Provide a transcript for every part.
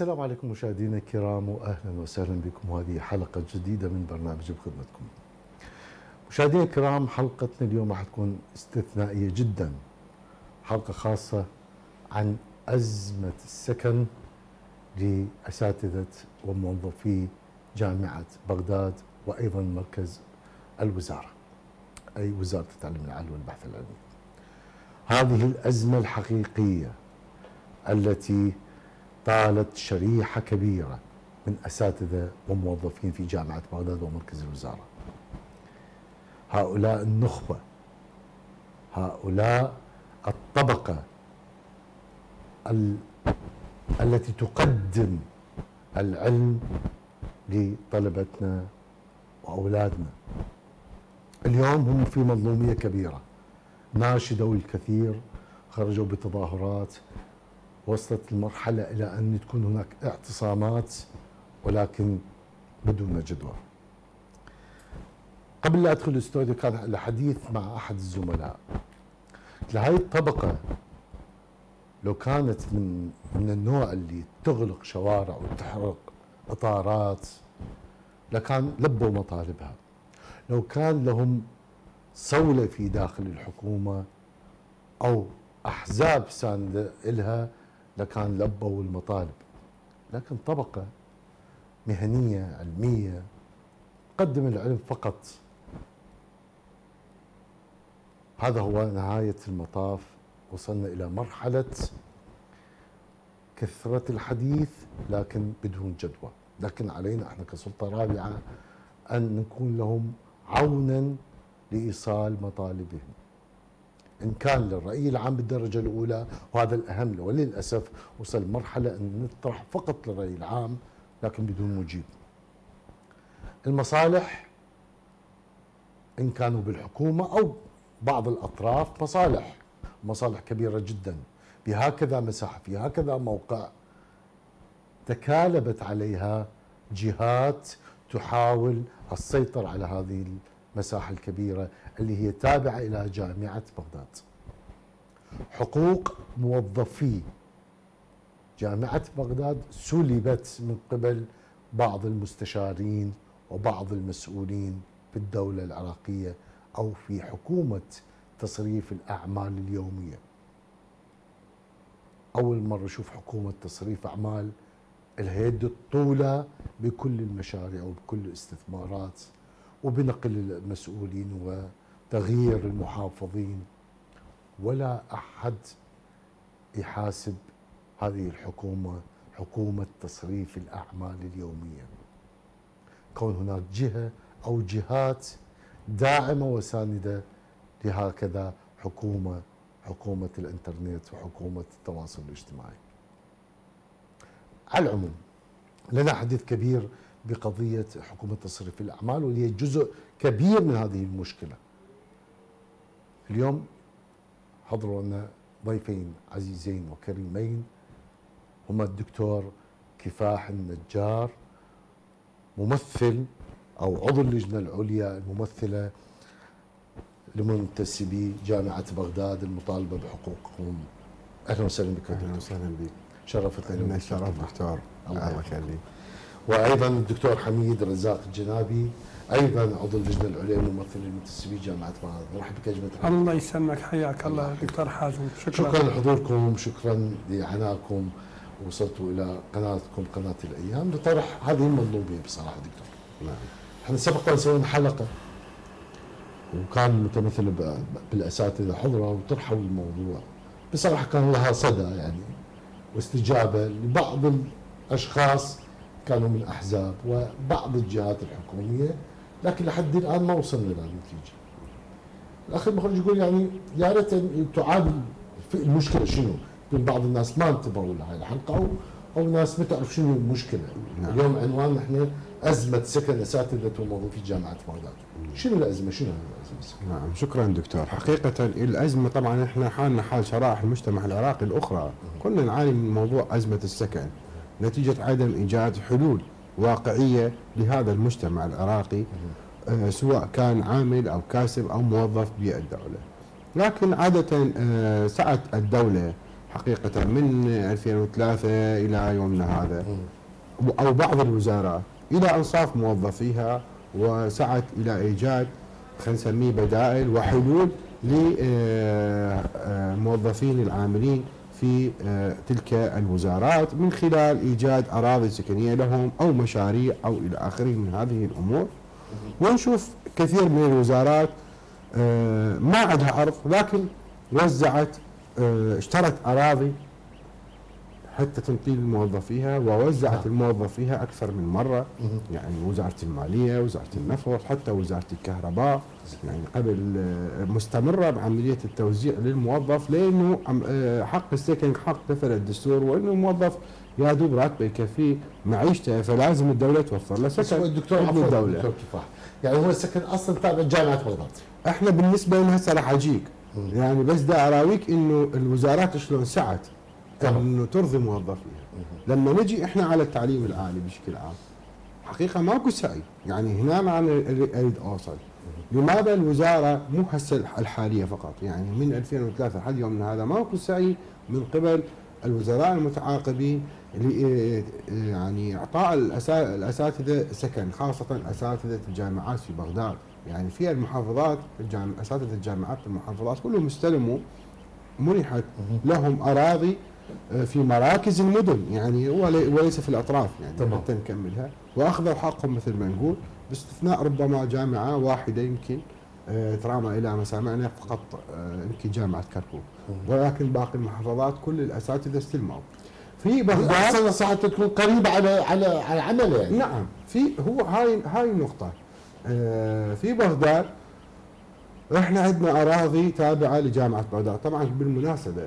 السلام عليكم مشاهدينا الكرام واهلا وسهلا بكم وهذه حلقة جديدة من برنامج بخدمتكم. مشاهدينا الكرام حلقتنا اليوم راح تكون استثنائية جدا. حلقة خاصة عن أزمة السكن لأساتذة وموظفي جامعة بغداد وأيضا مركز الوزارة. أي وزارة التعليم العالي والبحث العلمي. هذه الأزمة الحقيقية التي طالت شريحة كبيرة من أساتذة وموظفين في جامعة بغداد ومركز الوزارة. هؤلاء النخبة هؤلاء الطبقة ال... التي تقدم العلم لطلبتنا وأولادنا. اليوم هم في مظلومية كبيرة. ناشدوا الكثير خرجوا بتظاهرات وصلت المرحلة إلى أن تكون هناك اعتصامات ولكن بدون جدوى. قبل لا أدخل الاستوديو كان الحديث مع أحد الزملاء. هاي الطبقة لو كانت من من النوع اللي تغلق شوارع وتحرق إطارات لكان لبوا مطالبها. لو كان لهم صولة في داخل الحكومة أو أحزاب ساندة إلها لكان لبوا المطالب. لكن طبقة مهنية علمية قدم العلم فقط. هذا هو نهاية المطاف. وصلنا إلى مرحلة كثرة الحديث لكن بدون جدوى. لكن علينا إحنا كسلطة رابعة أن نكون لهم عونا لإيصال مطالبهم. إن كان للرأي العام بالدرجة الأولى وهذا الأهم وللأسف وصل مرحلة أن نطرح فقط للرأي العام لكن بدون مجيب المصالح إن كانوا بالحكومة أو بعض الأطراف مصالح مصالح كبيرة جدا. بهكذا مساحة في هكذا موقع تكالبت عليها جهات تحاول السيطرة على هذه المساحة الكبيرة اللي هي تابعة إلى جامعة بغداد. حقوق موظفي جامعة بغداد سلبت من قبل بعض المستشارين وبعض المسؤولين في الدولة العراقية أو في حكومة تصريف الأعمال اليومية. أول مرة أشوف حكومة تصريف أعمال الهيد الطولة بكل المشاريع وبكل الاستثمارات وبنقل المسؤولين وتغيير المحافظين. ولا أحد يحاسب هذه الحكومة حكومة تصريف الأعمال اليومية. كون هناك جهة أو جهات داعمة وساندة لهكذا حكومة حكومة الإنترنت وحكومة التواصل الاجتماعي. على العموم لنا حديث كبير بقضية حكومة تصريف الأعمال واللي هي جزء كبير من هذه المشكلة. اليوم حضروا لنا ضيفين عزيزين وكريمين. هما الدكتور كفاح النجار ممثل أو عضو اللجنة العليا الممثلة لمنتسبي جامعة بغداد المطالبة بحقوقهم. أهلا وسهلا بك أهلا وسهلا بك. شرفتنا الشرف دكتور. الله يخليك. وأيضا الدكتور حميد رزاق الجنابي أيضا عضو اللجنة العليا الممثل المنتسبي جامعة بغداد. مرحبا بك يا جماعة الله يسلمك حياك الله دكتور حازم. شكرا. شكرا لحضوركم شكرا لعناكم وصلتوا إلى قناتكم قناة الأيام لطرح هذه المطلوبيه بصراحة دكتور. نعم. إحنا سبق سوينا حلقة وكان متمثل بالأساتذة حضروا وطرحوا الموضوع. بصراحة كان لها صدى يعني واستجابة لبعض الأشخاص كانوا من أحزاب وبعض الجهات الحكومية لكن لحد الآن ما وصلنا لنتيجه. الأخ المخرج يقول يعني يا ريت تعاد المشكلة شنو؟ يقول بعض الناس ما انتبهوا لهي الحلقة أو أو ناس ما تعرف شنو المشكلة. نعم. اليوم عنوان إحنا أزمة سكن اساتذه وموظفي جامعة بغداد. شنو الأزمة؟ شنو الأزمة؟ نعم شكرا دكتور، حقيقة الأزمة طبعا إحنا حالنا حال شرائح المجتمع العراقي الأخرى، كنا نعاني من موضوع أزمة السكن. نتيجة عدم إيجاد حلول واقعية لهذا المجتمع العراقي آه، سواء كان عامل أو كاسب أو موظف بالدولة لكن عادة آه، سعت الدولة حقيقة من 2003 إلى يومنا هذا أو بعض الوزارات إلى أنصاف موظفيها وسعت إلى إيجاد خلينا نسميه بدائل وحلول للموظفين العاملين في آه، تلك الوزارات من خلال إيجاد أراضي سكنية لهم أو مشاريع أو إلى آخره من هذه الأمور. ونشوف كثير من الوزارات آه، ما عندها أرض لكن وزعت آه، اشترت أراضي حتى تنطي لموظفيها ووزعت نعم. الموظفيها أكثر من مرة. يعني وزارة المالية وزارة النفط حتى وزارة الكهرباء. يعني قبل آه، مستمرة بعملية التوزيع للموظف لأنه آه، حق السكن حق كفل الدستور وأنه الموظف يا دوب راتبه يكفيه معيشته فلازم الدولة توفر له سكن. الدكتور عفوا الدولة. الدكتور كفاح. يعني هو السكن أصلا تابع جامعه بغداد. إحنا بالنسبة لنا هسه راح أجيك. يعني بس دا أراويك إنه الوزارات شلون سعت. إنه ترضي موظفيها لما نجي إحنا على التعليم العالي بشكل عام حقيقة ماكو سعي. يعني هنا أنا أريد أوصل. لماذا الوزارة مو هسه الحالية فقط؟ يعني من 2003 لحد يومنا هذا ماكو سعي من قبل الوزراء المتعاقبين ل- يعني إعطاء الأساتذة سكن خاصة اساتذه الجامعات في بغداد. يعني في المحافظات الجام... أساتذة الجامعات في المحافظات كلهم استلموا منحت لهم أراضي آه، في مراكز المدن. يعني ولي- وليس في الأطراف يعني تمام. حتى نكملها. واخذوا حقهم مثل ما نقول باستثناء ربما جامعة واحدة يمكن آه، ترامى إلى مسامعنا فقط آه، يمكن جامعة كركوك. ولكن باقي المحافظات كل الأساتذة استلموا في بغداد صحة تكون قريبة على على على عمل يعني. نعم. في هو هاي هاي النقطة. آه، في بغداد إحنا عندنا أراضي تابعة لجامعة بغداد. طبعا بالمناسبة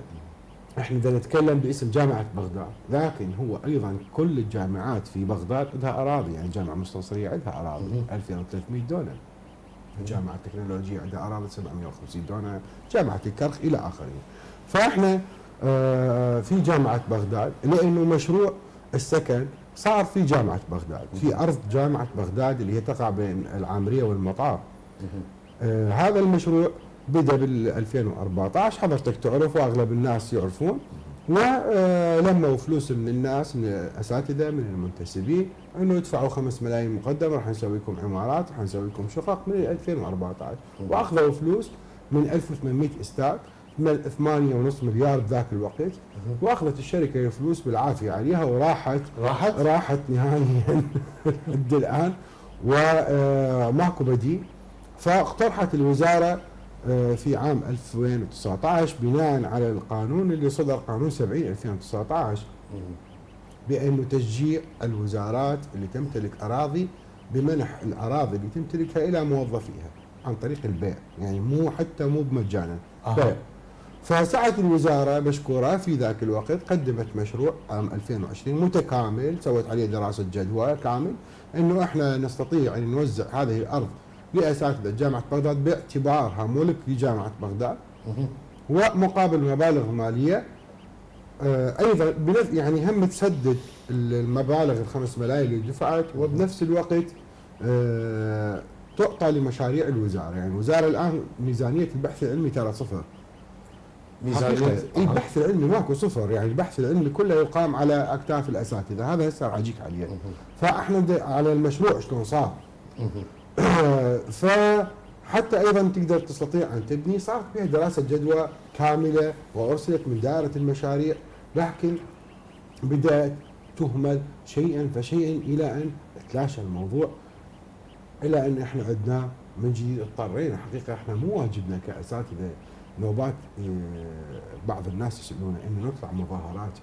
إحنا بدنا نتكلم باسم جامعة بغداد لكن هو أيضا كل الجامعات في بغداد عندها أراضي يعني الجامعة المستنصرية عندها أراضي مهم. 2300 دونم الجامعة التكنولوجية عندها أراضي 750 دونم جامعة الكرخ إلى آخره. فإحنا آه، في جامعة بغداد لأنه مشروع السكن صار في جامعة بغداد في أرض جامعة بغداد اللي هي تقع بين العامرية والمطار. آه هذا المشروع بدأ بال 2014 حضرتك تعرف وأغلب الناس يعرفون. ولموا فلوس من الناس من الأساتذة من المنتسبين أنه يدفعوا 5 ملايين مقدمة راح نسوي لكم عمارات راح نسوي لكم شقق من 2014 وأخذوا فلوس من 1800 استاد من 8.5 مليار بذاك الوقت. وأخذت الشركة الفلوس بالعافية عليها وراحت راحت؟ راحت نهائيا لحد الان وماكو بديل. فاقترحت الوزارة آه، في عام 2019 بناء على القانون اللي صدر قانون 70 2019 بانه تشجيع الوزارات اللي تمتلك أراضي بمنح الأراضي اللي تمتلكها إلى موظفيها عن طريق البيع يعني مو حتى مو بمجانا أها. بيع فسعت الوزارة مشكورة في ذاك الوقت قدمت مشروع عام 2020 متكامل سوت عليه دراسة جدوى كامل إنه إحنا نستطيع أن نوزع هذه الأرض لاساتذه جامعة بغداد باعتبارها ملك لجامعة بغداد. ومقابل مبالغ ماليه آه، أيضا بنف- يعني هم تسدد المبالغ الخمس ملايين اللي دفعت وبنفس الوقت آه، تعطى لمشاريع الوزارة. يعني الوزارة الآن ميزانية البحث العلمي ترى صفر. ميزانية؟ إي البحث العلمي ماكو صفر. يعني البحث العلمي كله يقام على أكتاف الأساتذة. هذا هسه راح اجيك عليه فإحنا د- على المشروع شلون صار؟ فحتى أيضا تقدر تستطيع أن تبني صارت فيها دراسة جدوى كاملة وأرسلت من دائرة المشاريع لكن بدأت تهمل شيئا فشيئا إلى أن تلاشى الموضوع إلى أن إحنا عدنا من جديد اضطرينا. حقيقة إحنا مو واجبنا كأساتذة نوبات آه، بعض الناس يسألونا انه نطلع مظاهرات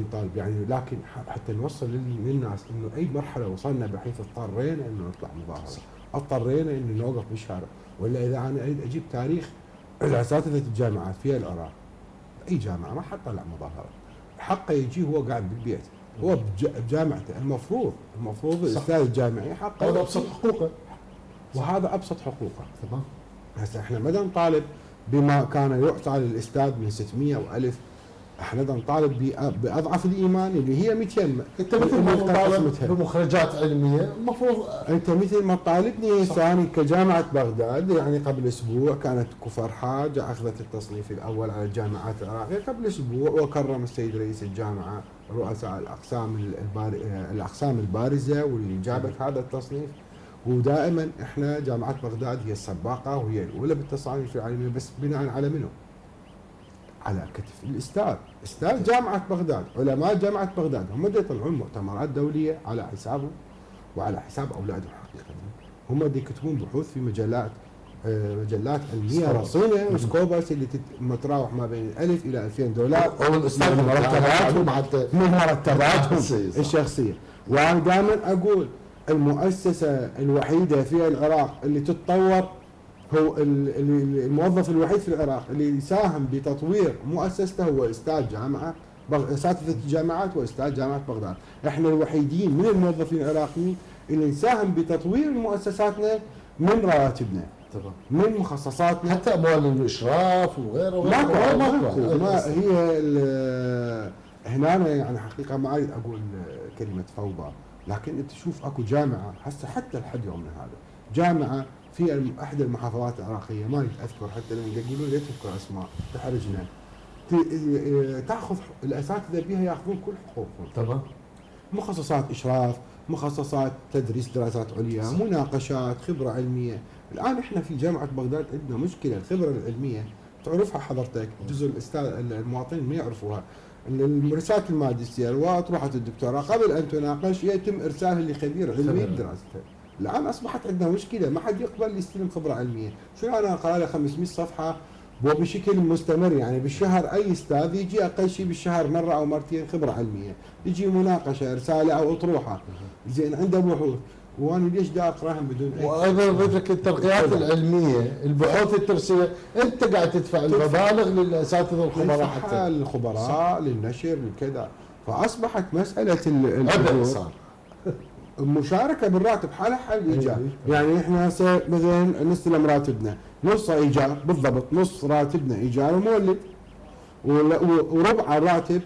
نطالب يعني لكن حتى نوصل لل- للناس إنه أي مرحلة وصلنا بحيث اضطرينا إنه نطلع مظاهرة. اضطرينا إنه نوقف بالشارع ولا إذا أنا أريد أجيب تاريخ الأساتذة الجامعات في العراق أي جامعة ما حد طلع مظاهرة. حقه يجي هو قاعد بالبيت. هو بج- بجامعته. المفروض المفروض. الأستاذ الجامعي حقه هذا. أبسط حقوقه. وهذا أبسط حقوقه. تمام. هسه إحنا ما نطالب بما كان يعطى للأستاذ من 600 و1000 إحنا بدنا نطالب بأضعف الإيمان اللي هي 200 انت مثل ما قسمتها. بمخرجات علمية المفروض انت مثل ما طالبني أنا كجامعة بغداد يعني قبل أسبوع كانت كفر حاج أخذت التصنيف الأول على الجامعات العراقية قبل أسبوع وكرم السيد رئيس الجامعة رؤساء الأقسام البار... الأقسام البارزة واللي جابت هذا التصنيف ودائما إحنا جامعة بغداد هي السباقة وهي الأولى بالتصانيف العالميه بس بناء على منو؟ على كتف الأستاذ، أستاذ جامعة بغداد، علماء جامعة بغداد هم اللي يطلعون مؤتمرات دولية على حسابهم وعلى حساب أولادهم حقيقة. هم اللي يكتبون بحوث في مجلات آه، مجلات علمية. رصينه وسكوبس اللي تت- متراوح ما بين 1000 إلى 2000 دولار. أو الأستاذ مرتباتهم حتى من مرتباتهم. الشخصية. وأنا دائما أقول المؤسسة الوحيدة في العراق اللي تتطور هو ال- ال- الموظف الوحيد في العراق اللي يساهم بتطوير مؤسسته هو أستاذ جامعة بغ- أساتذة الجامعات وإستاذ جامعة بغداد، إحنا الوحيدين من الموظفين العراقيين اللي نساهم بتطوير مؤسساتنا من رواتبنا، من مخصصاتنا حتى أموال الإشراف وغيره وغيره. ماكو ماكو. ما هي هنا يعني حقيقة ما أريد أقول كلمة فوضى لكن أنت تشوف أكو جامعة هسه حتى لحد يومنا هذا جامعة في احدى المحافظات العراقية ما أذكر حتى لأن يقولون لا تذكر أسماء تحرجنا ت- تأخذ الاساتذه بها يأخذون كل حقوقهم. تمام. مخصصات إشراف مخصصات تدريس دراسات عليا صح. مناقشات خبرة علمية. الآن إحنا في جامعة بغداد عندنا مشكلة الخبرة العلمية. تعرفها حضرتك جزء الأستاذ المواطنين ما يعرفوها. ال- رساله الماجستير واطروحه الدكتوراه قبل أن تناقش يتم إرسالها لخبير علمي خبير. الآن أصبحت عندنا مشكلة ما حد يقبل يستلم خبرة علمية. شنو أنا أقرأ له 500 صفحة؟ وبشكل مستمر يعني بالشهر أي أستاذ يجي أقل شيء بالشهر مرة أو مرتين خبرة علمية. يجي مناقشة رسالة أو أطروحة. زين عنده بحوث. وأنا ليش دا أقرأهم بدون أي وأيضا اضيف لك الترقيات العلمية البحوث الترسية. أنت قاعد تدفع المبالغ للأساتذة الخبراء حتى. للخبراء للنشر لكذا. فأصبحت مسألة ال- عبء الأجور صار. المشاركة بالراتب حالها حال ايجار أيوة. يعني إحنا هسه مثلا نستلم راتبنا نص ايجار بالضبط نص راتبنا ايجار ومولد وربع الراتب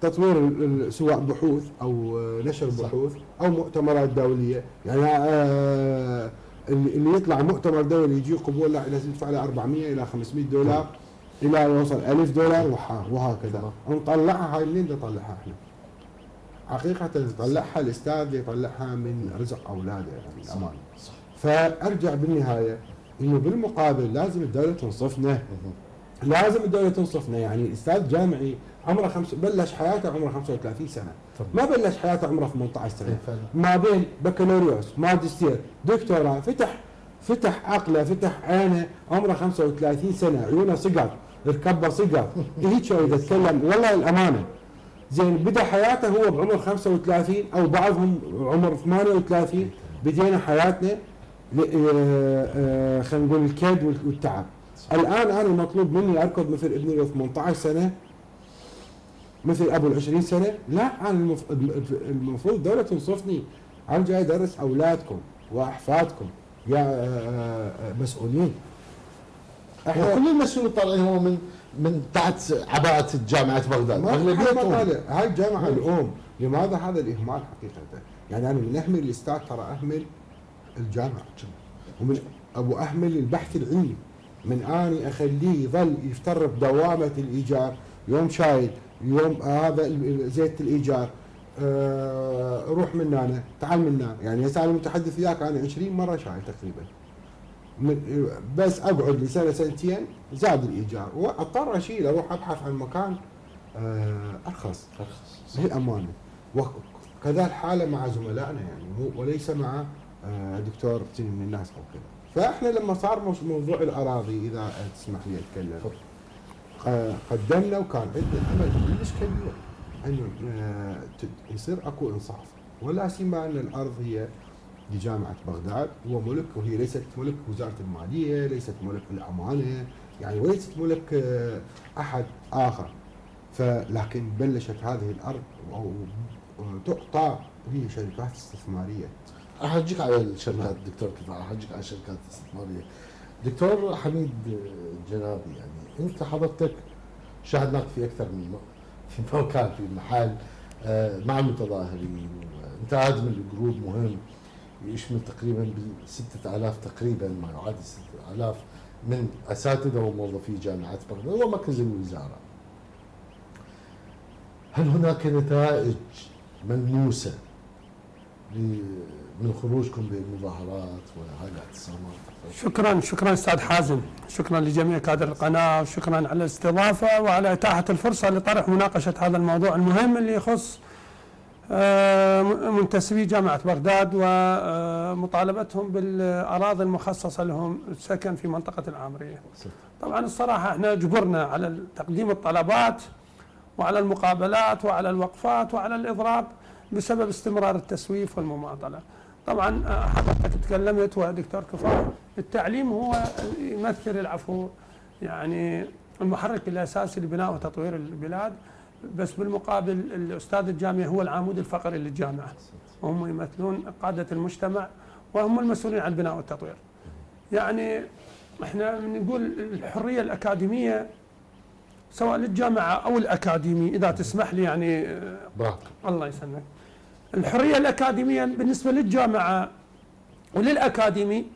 تطوير سواء بحوث أو نشر. بحوث أو مؤتمرات دولية يعني آه، اللي يطلع مؤتمر دولي يجي قبول لا لازم يدفع له 400 إلى 500 دولار إلى يوصل 1000 دولار وهكذا نطلعها هاي منين نطلعها إحنا؟ حقيقة يطلعها الأستاذ يطلعها من رزق أولاده يعني صح. الأمان صح. فأرجع بالنهاية إنه بالمقابل لازم الدولة تنصفنا. لازم الدولة تنصفنا. يعني الأستاذ جامعي عمره خمس بلش حياته عمره 35 سنة. ما بلش حياته عمره 18 سنة. إيه فعلا. ما بين بكالوريوس ماجستير دكتوراه فتح فتح عقله فتح عينه عمره 35 سنة. عيونه صقر ركبه صقر. هيك يتكلم والله الأمانة. زين بدأ حياته هو بعمر 35 أو بعضهم عمر 38 بدينا حياتنا آه، آه، خلينا نقول الكيد وال- والتعب. الآن أنا مطلوب مني أركض مثل ابني ال 18 سنة مثل أبو ال 20 سنة. لا أنا المف- المفروض الدولة تنصفني. أنا جاي ادرس أولادكم وأحفادكم؟ يا آه، مسؤولين. إحنا وكل المسؤولين طالعين هو من من تحت عباءة جامعة بغداد. طالع هاي الجامعة الأم لماذا هذا الإهمال حقيقة؟ يعني أنا من أهمل الإستاذ ترى أهمل الجامعة. ومن أبو أهمل البحث العلمي. من أني أخليه يظل يفترق دوامه الإيجار. يوم شايل يوم هذا زيت الإيجار. آه روح من هنا تعال من هنا يعني هسه أنا متحدث وياك أنا 20 مرة شايل تقريبا. من بس أقعد لي سنه سنتين زاد الإيجار. وأضطر اشيل أروح ابحث عن مكان آه أرخص. أرخص. للأمانة. وكذا الحالة مع زملائنا يعني. مو وليس مع آه، دكتور من الناس أو كذا. فإحنا لما صار موضوع الأراضي إذا تسمح لي أتكلم. آه، قدمنا وكان عندنا أمل كلش كبير انه يصير أكو إنصاف. ولا سيما أن الأرض هي لجامعه بغداد هو ملك وهي ليست ملك وزارة المالية، ليست ملك الأمانة، يعني وليست ملك آه، أحد آخر. فلكن بلشت هذه الأرض و- وتعطى لشركات استثمارية. راح أجيك على الشركات دكتور كفاح راح أجيك على الشركات الاستثمارية دكتور حميد جنابي يعني أنت حضرتك شاهدناك في أكثر من في مكان في محل آه، مع المتظاهرين انتهاز من الجروب مهم يشمل تقريبا بال 6000 تقريبا ما يعادل 6000 من أساتذة وموظفي جامعه بغداد ومركز الوزاره. هل هناك نتائج ملموسة من خروجكم بمظاهرات وهاي الاعتصامات؟ شكرا شكرا أستاذ حازم شكرا لجميع كادر القناة وشكرا على الاستضافة وعلى إتاحة الفرصة لطرح مناقشة هذا الموضوع المهم اللي يخص منتسبي جامعة بغداد ومطالبتهم بالأراضي المخصصة لهم السكن في منطقة العامرية. طبعا الصراحة إحنا جبرنا على تقديم الطلبات وعلى المقابلات وعلى الوقفات وعلى الإضراب بسبب استمرار التسويف والمماطلة. طبعا آه، حضرتك تكلمت ودكتور كفار التعليم هو يمثل العفو يعني المحرك الأساسي لبناء وتطوير البلاد بس بالمقابل الأستاذ الجامعي هو العمود الفقري للجامعة. وهم يمثلون قادة المجتمع وهم المسؤولين عن البناء والتطوير. يعني إحنا نقول الحرية الأكاديمية سواء للجامعة أو الأكاديمي إذا تسمح لي يعني براحتك الله يسلمك. الحرية الأكاديمية بالنسبة للجامعة وللأكاديمي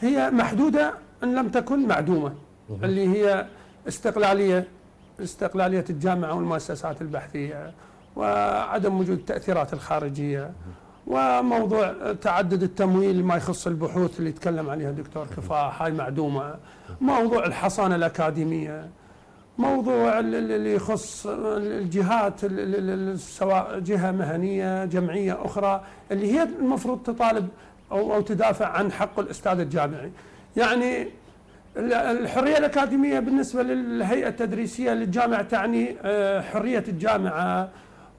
هي محدودة إن لم تكن معدومة اللي هي استقلالية. استقلالية الجامعة والمؤسسات البحثية وعدم وجود التأثيرات الخارجية وموضوع تعدد التمويل ما يخص البحوث اللي يتكلم عليها الدكتور كفاح هاي معدومة موضوع الحصانة الأكاديمية موضوع ال- ال- اللي يخص الجهات ال- ال- ال- سواء جهة مهنية جمعية أخرى اللي هي المفروض تطالب أو تدافع عن حق الأستاذ الجامعي. يعني الحرية الأكاديمية بالنسبة للهيئة التدريسية للجامعة تعني آه، حرية الجامعة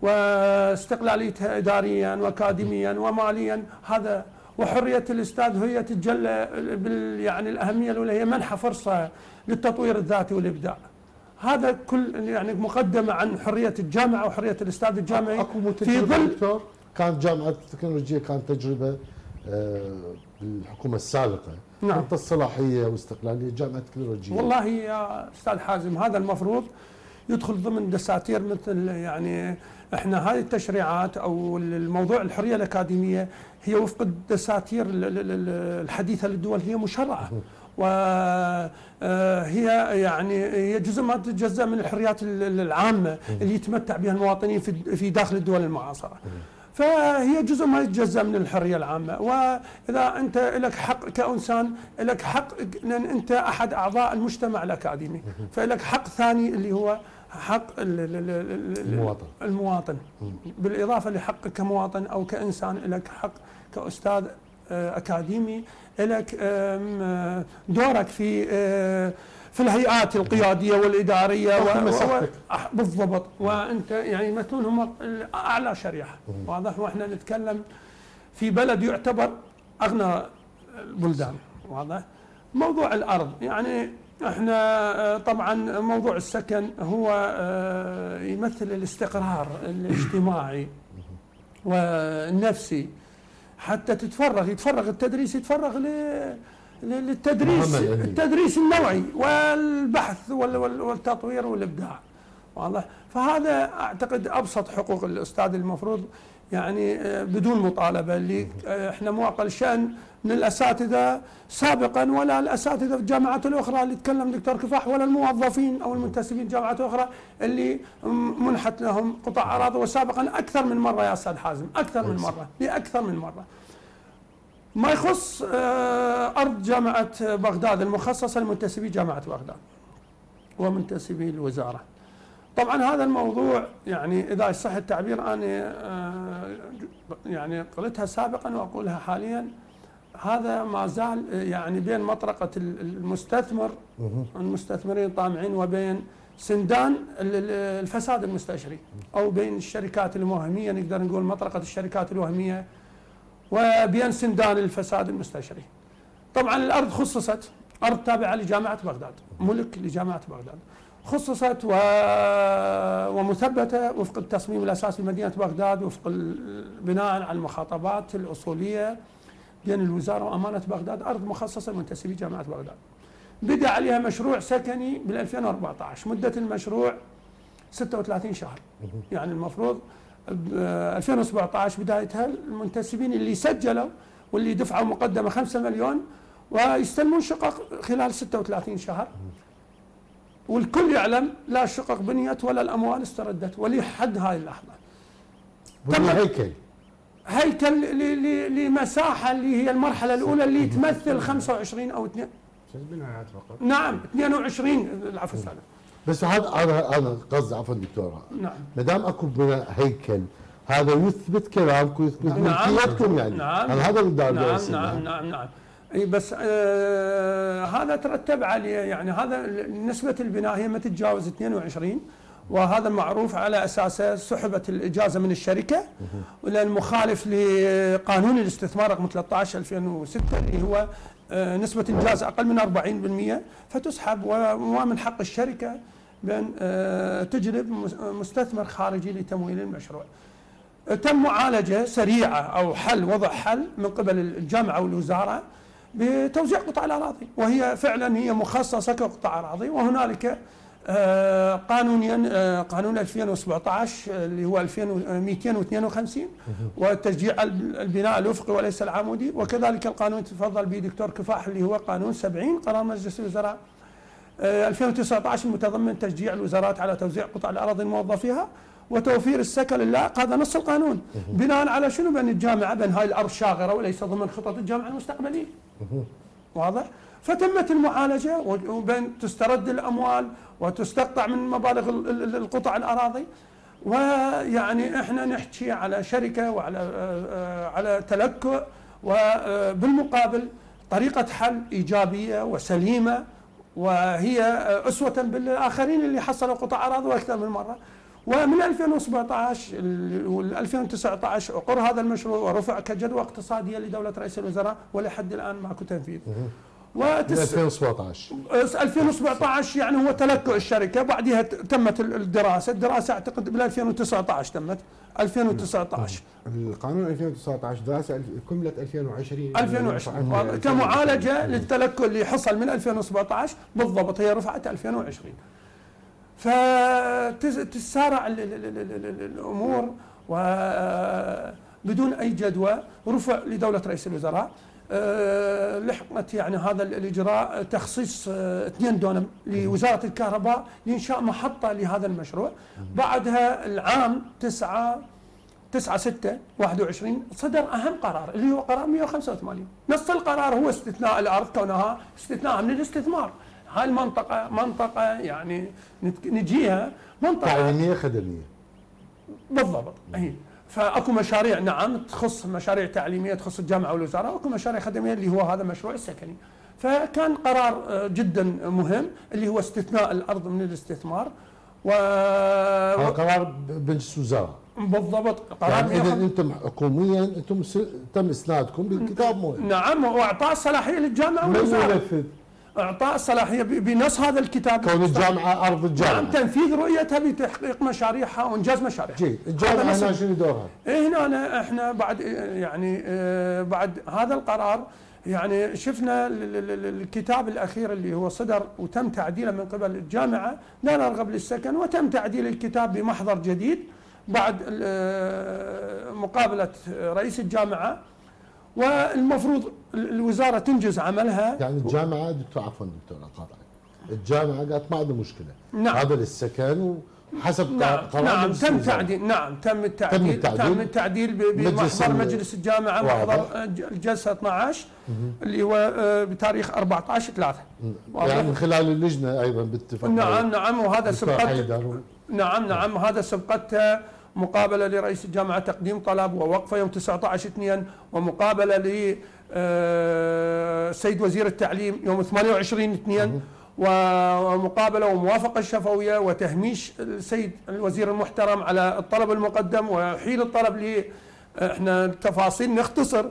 واستقلاليتها اداريا واكاديميا وماليا. هذا وحرية الأستاذ هي تتجلى بال يعني الأهمية الأولى هي منح فرصة للتطوير الذاتي والإبداع. هذا كل يعني مقدمة عن حرية الجامعة وحرية الأستاذ الجامعي. أكو في ظل دكتور؟ كانت جامعة التكنولوجيا كانت تجربة آه، بالحكومة السابقة. نعم. كانت الصلاحيه واستقلاليه جامعة التكنولوجيا والله يا أستاذ حازم هذا المفروض يدخل ضمن دساتير مثل يعني إحنا هذه التشريعات أو الموضوع الحرية الأكاديمية هي وفق الدساتير ال- ال- ال- الحديثة للدول هي مشرعة. وهي يعني هي جزء ما تتجزا من الحريات ال- ال- العامة اللي يتمتع بها المواطنين في داخل الدول المعاصرة. فهي جزء ما يتجزأ من الحرية العامة. وإذا أنت لك حق كإنسان لك حق لأن أنت أحد أعضاء المجتمع الاكاديمي فلك حق ثاني اللي هو حق ال- ال- ال- ال- ال- المواطن. المواطن. بالإضافة لحقك كمواطن أو كإنسان لك حق كأستاذ آه، أكاديمي لك آه، دورك في آه، في الهيئات القيادية والإدارية و- و- بالضبط. وأنت يعني يمثلون هم اعلى شريحة. واضح؟ وإحنا نتكلم في بلد يعتبر أغنى البلدان واضح؟ موضوع الأرض. يعني إحنا آه، طبعا موضوع السكن هو آه، يمثل الاستقرار الاجتماعي والنفسي. حتى تتفرغ يتفرغ التدريس يتفرغ ل- ل- للتدريس. التدريس النوعي والبحث وال- وال- والتطوير والإبداع. واضح؟ فهذا أعتقد أبسط حقوق الأستاذ المفروض يعني آه، بدون مطالبة. اللي آه، إحنا مو أقل شأن من الأساتذة سابقا ولا الأساتذة في الجامعات الأخرى اللي تكلم دكتور كفاح ولا الموظفين أو المنتسبين جامعات أخرى اللي منحت لهم قطع أراضي. وسابقا أكثر من مرة يا أستاذ حازم أكثر من مرة لأكثر من مرة. ما يخص آه، أرض جامعة بغداد المخصصة لمنتسبي جامعة بغداد ومنتسبي الوزارة. طبعا هذا الموضوع يعني إذا يصح التعبير أنا آه، يعني قلتها سابقا وأقولها حاليا هذا ما زال آه، يعني بين مطرقة ال- المستثمر المستثمرين طامعين وبين سندان ال- ال- الفساد المستشري أو بين الشركات الوهميه نقدر نقول مطرقة الشركات الوهمية وبين سندان الفساد المستشري. طبعا الأرض خصصت أرض تابعة لجامعة بغداد، ملك لجامعة بغداد. خصصت و... ومثبتة وفق التصميم الأساسي لمدينة بغداد وفق بناء على المخاطبات الأصولية بين الوزارة وأمانة بغداد أرض مخصصة لمنتسبي جامعة بغداد. بدأ عليها مشروع سكني بال 2014 مدة المشروع 36 شهر يعني المفروض 2017 بدايتها المنتسبين اللي سجلوا واللي دفعوا مقدمة 5 مليون ويستلمون شقق خلال 36 شهر. والكل يعلم لا الشقق بنيت ولا الأموال استردت ولحد هاي اللحظة. بني هيكل. هيكل ل- ل- لمساحة اللي هي المرحلة الأولى اللي تمثل 25 أو 2 بنايات فقط. نعم 22 العفو السادة بس هذا هذا هذا قصدي عفوا دكتور. نعم. ما دام أكو بناء هيكل هذا يثبت كلامكم يثبت نعم. ملكيتكم يعني. نعم. أنا هذا اللي نعم أقوله نعم نعم نعم. إي بس آه هذا ترتب عليه يعني هذا نسبة البناء هي ما تتجاوز 22 وهذا معروف على اساسه سحبت الإجازة من الشركة. لأن مخالف لقانون الاستثمار رقم 13 2006 اللي هو آه، نسبة انجاز أقل من 40% فتسحب وما من حق الشركة بأن آه، تجلب مس- مستثمر خارجي لتمويل المشروع. تم معالجة سريعة أو حل وضع حل من قبل الجامعة والوزارة بتوزيع قطع الأراضي. وهي فعلا هي مخصصة كقطع أراضي. وهنالك آه، قانونيا آه، قانون 2017 اللي هو 2252 وتشجيع الب- البناء الافقي وليس العمودي. وكذلك القانون تفضل به دكتور كفاح اللي هو قانون 70 قرار مجلس الوزراء. 2019 المتضمن تشجيع الوزارات على توزيع قطع الأراضي لموظفيها وتوفير السكن. اللائق هذا نص القانون. بناء على شنو؟ بأن الجامعة بأن هاي الأرض شاغرة وليس ضمن خطط الجامعة المستقبلية. واضح؟ فتمت المعالجة وبين تسترد الأموال وتستقطع من مبالغ ال- ال- ال- القطع الأراضي. ويعني إحنا نحكي على شركة وعلى آه، آه، على تلكؤ وبالمقابل طريقة حل إيجابية وسليمة وهي أسوة بالآخرين اللي حصلوا قطع أراضي وأكثر من مرة ومن 2017 وال 2019 اقر هذا المشروع ورفع كجدوى اقتصادية لدولة رئيس الوزراء ولحد الآن ماكو تنفيذ. وتس 2017 2017 يعني هو تلكؤ الشركة بعدها تمت ال- الدراسة، الدراسة أعتقد بال 2019 تمت. 2019 القانون 2019 دراسة كملت 2020 2020 واضح. كمعالجة للتلكؤ اللي حصل من 2017 بالضبط هي رفعت 2020 فتسارع ال- ال- ال- ال- ال- الأمور وبدون أي جدوى. رفع لدولة رئيس الوزراء. آه، لحقت يعني هذا ال- الاجراء تخصيص آه، 2 دونم لوزارة الكهرباء لانشاء محطة لهذا المشروع. بعدها العام 9 9 6 21 صدر أهم قرار اللي هو قرار 185 نص القرار هو استثناء الأرض كونها استثناء من الاستثمار. هاي المنطقة منطقة يعني نجيها منطقة تعليمية خدمية. بالضبط أي. فاكو مشاريع نعم تخص مشاريع تعليمية تخص الجامعة والوزارة واكو مشاريع خدمية اللي هو هذا المشروع السكني. فكان قرار آه، جدا مهم اللي هو استثناء الأرض من الاستثمار و هذا قرار مجلس وزراء بالضبط قرار يعني إذا 105 أنتم حكوميا أنتم س- تم اسنادكم بالكتاب مو نعم وأعطاء الصلاحيه للجامعة من والوزاره ينفذ اعطاء الصلاحيه ب- بنص هذا الكتاب كون الجامعة أرض نعم الجامعة تنفيذ رؤيتها بتحقيق مشاريعها وإنجاز مشاريعها. جيد. الجامعة هنا شنو دورها؟ إيه هنا أنا إحنا بعد يعني آه، بعد هذا القرار يعني شفنا ال- ال- ال- الكتاب الأخير اللي هو صدر وتم تعديله من قبل الجامعة. لا نرغب للسكن وتم تعديل الكتاب بمحضر جديد بعد آه، مقابلة رئيس الجامعة. والمفروض ال- الوزارة تنجز عملها. يعني الجامعة دكتور عفوا دكتور اقاطعك الجامعة قالت ما عندها مشكلة. نعم. هذا للسكن وحسب نعم. قرار نعم تم. تعديل. نعم تم التعديل. التعديل. تم التعديل ب- مجلس بمحضر مجلس الجامعة. محضر الجلسة 12 اللي هو آه، بتاريخ 14 3 يعني من خلال اللجنة أيضا باتفاق. نعم نعم وهذا سبقت نعم نعم هذا سبقته مقابلة لرئيس الجامعة تقديم طلب ووقفه يوم 19 2 ومقابلة ل آه، وزير التعليم يوم 28 2 ومقابلة وموافقة شفويه وتهميش السيد الوزير المحترم على الطلب المقدم وحيل الطلب ل إحنا تفاصيل نختصر.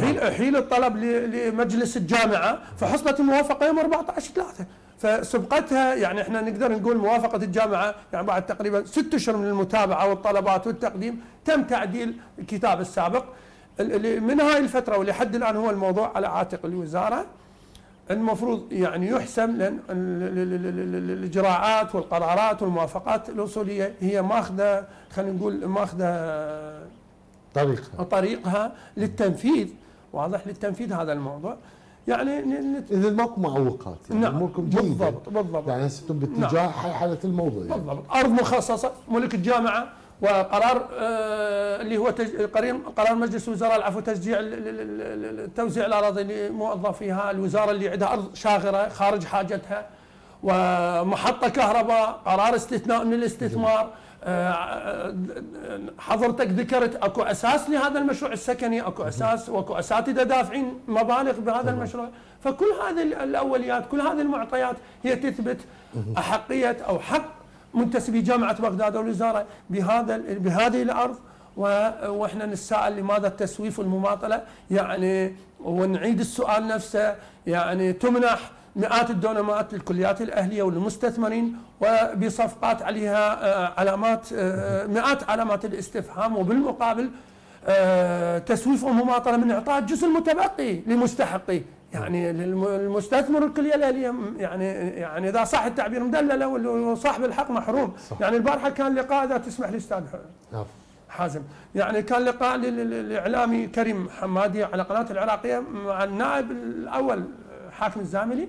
حيل حيل الطلب لمجلس الجامعة فحصلت الموافقة يوم 14 3 فسبقتها يعني إحنا نقدر نقول موافقة الجامعة يعني بعد تقريبا ست أشهر من المتابعة والطلبات والتقديم تم تعديل الكتاب السابق. من هاي الفترة ولحد الآن هو الموضوع على عاتق الوزارة. المفروض يعني يحسم لأن ال- ال- ال- ال- ال- الإجراءات والقرارات والموافقات الأصولية هي ماخذة خلينا نقول ماخذة طريقها. طريقها للتنفيذ. واضح للتنفيذ هذا الموضوع. يعني نت- إذا ماكو معوقات يعني نعم اموركم جيدة. بالضبط بالضبط. يعني هسه أنتم باتجاه حل حالة الموضوع يعني. بالضبط. أرض مخصصة ملك الجامعة وقرار آه، اللي هو تج... قرار قرار مجلس الوزراء العفو تشجيع توزيع الأراضي لموظفيها. الوزارة اللي عندها أرض شاغرة خارج حاجتها ومحطة كهرباء قرار استثناء من الاستثمار. آه، حضرتك ذكرت أكو أساس لهذا المشروع السكني أكو أساس وأكو أساتذة دافعين مبالغ بهذا المشروع. فكل هذه ال- الأوليات كل هذه المعطيات هي تثبت أحقية أو حق منتسبي جامعه بغداد والوزارة بهذا بهذه الأرض. وإحنا نتساءل لماذا التسويف والمماطله يعني ونعيد السؤال نفسه يعني تمنح مئات الدونمات للكليات الأهلية وللمستثمرين وبصفقات عليها آه، علامات آه، مئات علامات الاستفهام وبالمقابل آه، تسويف ومماطلة من إعطاء الجزء المتبقي لمستحقيه يعني المستثمر الكلية الأهلية يعني يعني إذا صح التعبير مدللة وصاحب الحق محروم صح. يعني البارحة كان لقاء إذا تسمح لي أستاذ عفوا. حازم يعني كان لقاء لل- لل- للاعلامي كريم حمادي على قناة العراقية مع النائب الأول حاكم الزاملي.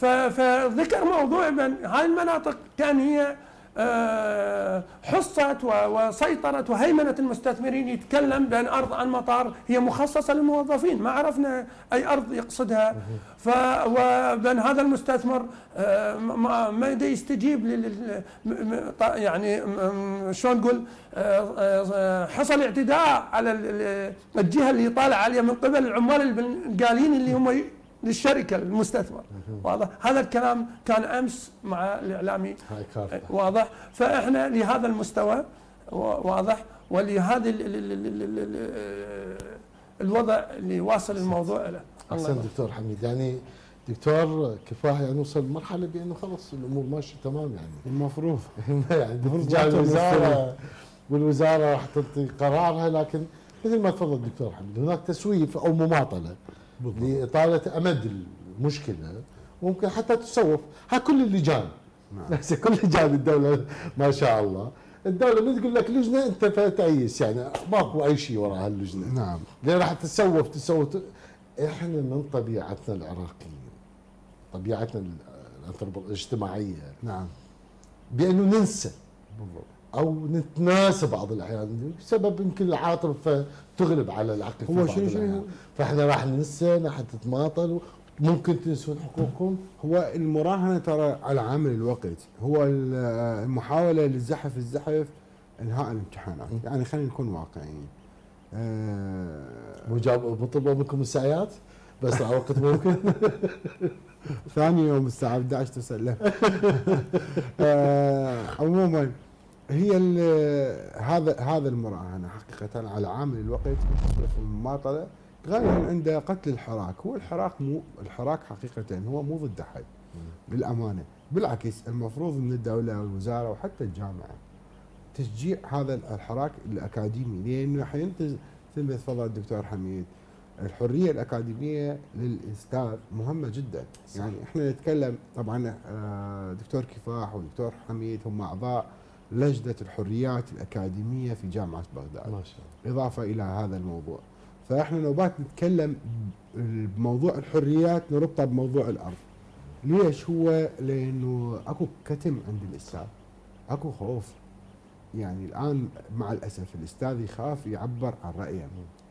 فذكر موضوع من هاي المناطق كان هي آه، حصت وسيطرت وهيمنة المستثمرين يتكلم بأن أرض عن مطار هي مخصصة للموظفين. ما عرفنا أي أرض يقصدها. ف وبان هذا المستثمر آه، ما يستجيب لل يعني شلون نقول آه، حصل اعتداء على ال- ال- الجهة اللي طالع عليها من قبل العمال البنغاليين اللي هم للشركة المستثمر واضح؟ هذا الكلام كان أمس مع الإعلامي. هاي كارثه واضح؟ فإحنا لهذا المستوى واضح؟ ولهذا ال- ال- ال- ال- ال- ال- الوضع اللي واصل الموضوع له احسن. دكتور حميد. يعني دكتور كفاية يعني وصل مرحله بأنه خلص الأمور ماشية تمام يعني. المفروض. يعني باتجاه المفروض الوزارة. والوزارة راح تعطي قرارها لكن مثل ما تفضل دكتور حميد هناك تسويف أو مماطلة. لإطالة أمد المشكلة ممكن حتى تسوف. ها كل اللجان نعم. كل لجان الدولة ما شاء الله. الدولة من تقول لك لجنة أنت فتعيس يعني ماكو أي شيء وراء هاللجنه نعم. ليه راح تسوف تسوف؟ إحنا من طبيعتنا العراقيين طبيعتنا ال- الأنثروبو- الاجتماعية. نعم. بأنه ننسى. بالضبط. أو نتناسى بعض الأحيان. بسبب يمكن العاطفة تغلب على العقل في هو بعض شنو-. فإحنا راح ننسى راح تتماطل ممكن تنسون حقوقكم. هو المراهنة ترى على عامل الوقت. هو ال- المحاولة للزحف الزحف انهاء الامتحانات. يعني خلينا نكون واقعيين. آه، مجاب مطلوبه منكم الساعات بس على وقت ممكن. ثاني يوم الساعة 11 تسلم. آه، عموما هي هذا هذا المراهنة حقيقة على عامل الوقت والتصرف المماطلة غالبا عند قتل الحراك هو الحراك مو الحراك حقيقة هو مو ضد أحد بالأمانة. بالعكس المفروض من الدولة والوزارة وحتى الجامعة تشجيع هذا الحراك الأكاديمي. لأنه أحيانا مثل ما تفضل الدكتور حميد. الحرية الأكاديمية للأستاذ مهمة جدا. صح. يعني إحنا نتكلم طبعا آه، دكتور كفاح ودكتور حميد هم أعضاء لجنة الحريات الأكاديمية في جامعة بغداد. ما شاء الله. إضافة إلى هذا الموضوع. فإحنا نوبات نتكلم بموضوع الحريات نربطه بموضوع الأرض. ليش هو؟ لأنه أكو كتم عند الأستاذ. أكو خوف. يعني الآن مع الأسف الأستاذ يخاف يعبر عن رأيه.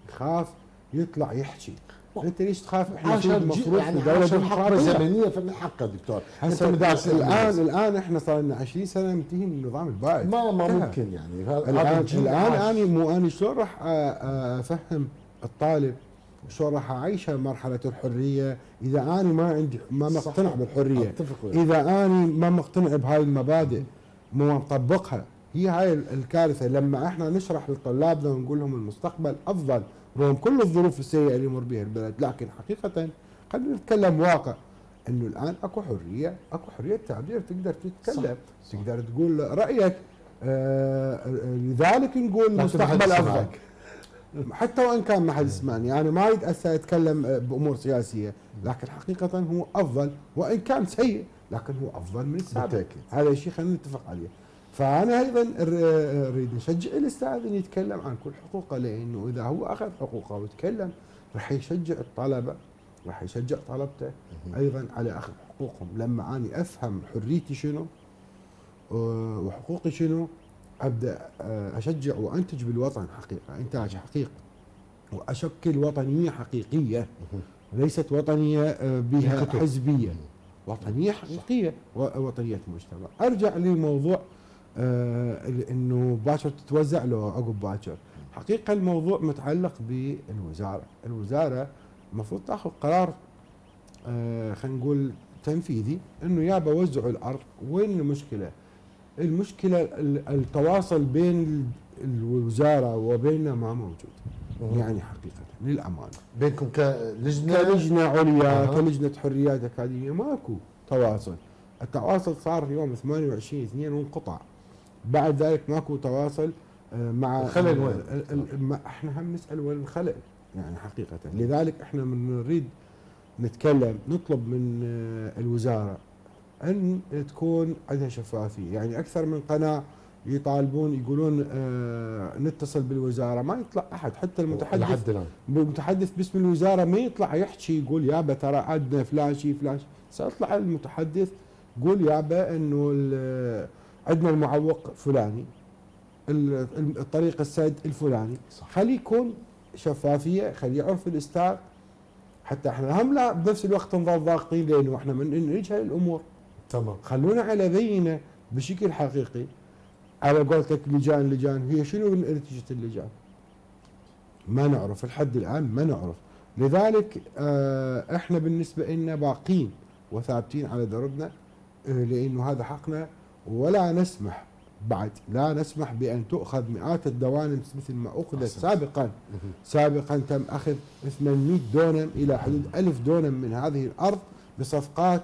يخاف يطلع يحكي. أنت ليش تخاف؟ إحنا في المفروض يعني في دوله عشان حقبه ديمقراطيه زمنية فمن حقه دكتور. أنت هسه مدارس الان الآن إحنا صار لنا 20 سنة منتهي من النظام البائد. ما ما. ممكن يعني. الان الآن. أنا مو أنا شلون راح أفهم الطالب؟ شلون راح اعيشها مرحلة الحرية؟ إذا أنا ما عندي ما صح. مقتنع بالحرية. إذا أنا ما مقتنع بهاي المبادئ مو مطبقها. هي هاي الكارثة. لما إحنا نشرح لطلابنا ونقول لهم المستقبل أفضل رغم كل الظروف السيئة اللي يمر بها البلد لكن حقيقة خلينا نتكلم واقع إنه الآن أكو حرية أكو حرية تعبير تقدر تتكلم صح. تقدر تقول رأيك آه لذلك نقول مستقبل أفضل. حتى وإن كان ما حد يسمعني أنا ما اريد اتكلم بأمور سياسية لكن حقيقة هو أفضل وإن كان سيء لكن هو أفضل من السابق. هذا شيء خلينا نتفق عليه فأنا أيضا أريد نشجع الأستاذ أن يتكلم عن كل حقوقه لأنه إذا هو أخذ حقوقه وتكلم راح يشجع الطلبة راح يشجع طلبته أيضا على أخذ حقوقهم. لما اني أفهم حريتي شنو آه، وحقوقي شنو أبدأ آه، أشجع وأنتج بالوطن حقيقة إنتاج حقيقي واشكل وطنيه حقيقية ليست وطنية آه، بها. حزبية. وطنية حقيقية وطنية المجتمع أرجع لموضوع آه، إنه باكر تتوزع لو عقب باكر. حقيقة الموضوع متعلق بالوزارة. الوزارة المفروض تاخذ قرار آه، خلينا نقول تنفيذي إنه يا بوزعوا الأرض. وين المشكلة؟ المشكلة ال- التواصل بين ال- الوزارة وبيننا ما موجود. يعني حقيقة للأمانة. بينكم كلجنه كلجنة عليا أها. كلجنة حريات أكاديمية ماكو تواصل. التواصل صار يوم 28 2 وانقطع بعد ذلك ماكو تواصل آه، مع الخلل وين؟ إحنا هم نسأل وين الخلل يعني حقيقة. لذلك إحنا من نريد نتكلم نطلب من آه، الوزارة أن تكون عندها شفافية. يعني أكثر من قناة يطالبون يقولون آه نتصل بالوزارة ما يطلع أحد. حتى المتحدث لحد الآن. المتحدث باسم الوزارة ما يطلع يحكي يقول يابا ترى عندنا فلان شيء فلان سيطلع المتحدث يقول يابا إنه عندنا المعوق فلاني ال- ال- الطريق السد الفلاني. صح. خلي يكون شفافية خلي يعرف الأستاذ. حتى إحنا هم لا بنفس الوقت نظل ضاغطين لأنه إحنا من نجهل الأمور. تمام. خلونا على بينه بشكل حقيقي. على قولتك لجان لجان هي شنو نتيجه اللجان؟ ما نعرف لحد الآن ما نعرف. لذلك آه، إحنا بالنسبة لنا باقين وثابتين على دربنا آه، لأنه هذا حقنا ولا نسمح بعد لا نسمح بأن تؤخذ مئات الدوانم مثل ما أخذت أحسنت. سابقا سابقا تم أخذ 800 دونم إلى حدود 1000 دونم من هذه الأرض بصفقات